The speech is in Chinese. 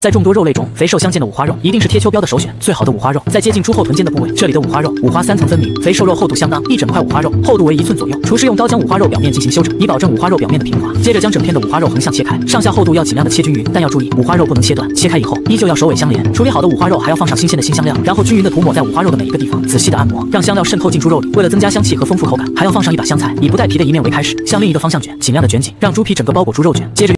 在众多肉类中，肥瘦相间的五花肉一定是贴秋膘的首选。最好的五花肉在接近猪后臀尖的部位，这里的五花肉五花三层分明，肥瘦肉厚度相当。一整块五花肉厚度为一寸左右。厨师用刀将五花肉表面进行修整，以保证五花肉表面的平滑。接着将整片的五花肉横向切开，上下厚度要尽量的切均匀，但要注意五花肉不能切断。切开以后，依旧要首尾相连。处理好的五花肉还要放上新鲜的新香料，然后均匀的涂抹在五花肉的每一个地方，仔细的按摩，让香料渗透进猪肉里。为了增加香气和丰富口感，还要放上一把香菜，以不带皮的一面为开始，向另一个方向卷，尽量的卷紧，让猪皮整个包裹住肉卷。接着。